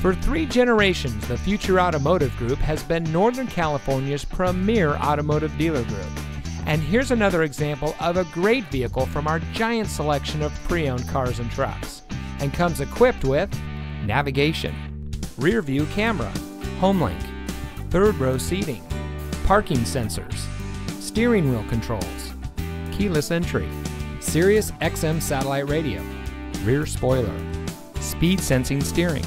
For three generations, the Future Automotive Group has been Northern California's premier automotive dealer group. And here's another example of a great vehicle from our giant selection of pre owned cars and trucks. And comes equipped with navigation, rear view camera, HomeLink, third row seating, parking sensors, steering wheel controls, keyless entry, Sirius XM satellite radio, rear spoiler, speed sensing steering,